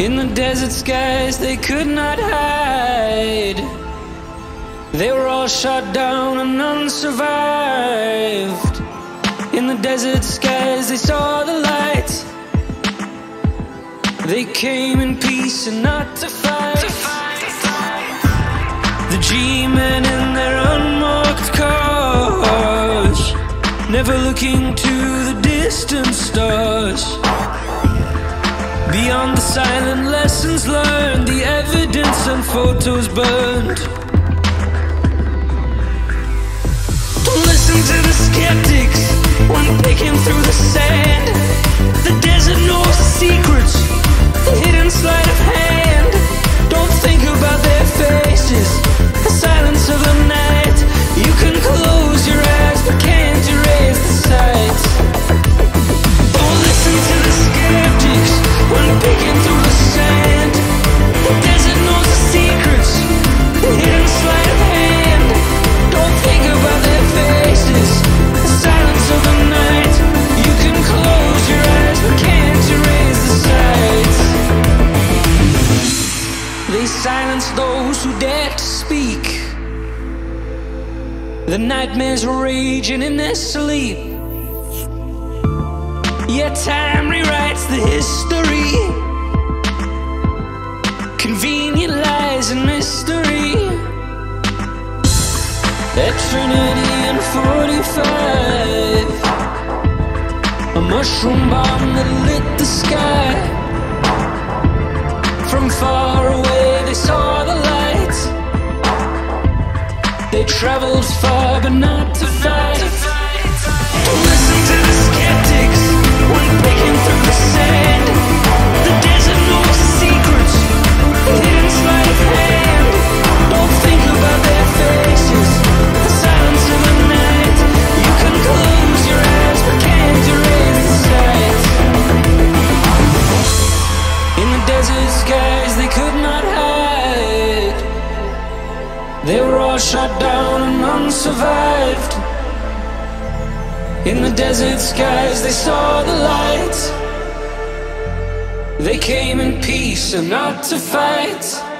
In the desert skies, they could not hide. They were all shot down and none survived. In the desert skies, they saw the light. They came in peace and not to fight. The G-men in their unmarked cars, never looking to the distant stars. The silent lessons learned, the evidence and photos burned. The nightmares raging in their sleep. Yet time rewrites the history. Convenient lies and mystery. Eternity and 45. A mushroom bomb that lit the sky. From far away, they saw They traveled far, but not to fight. Don't listen to the skeptics through the sand. The desert secrets, hidden. Don't think about their faces, the silence of the night. You can close your eyes, but can't erase the sights. In the desert skies, were all shot down and none survived. In the desert skies, they saw the light. They came in peace and not to fight.